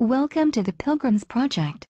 Welcome to the Pilgrims Project.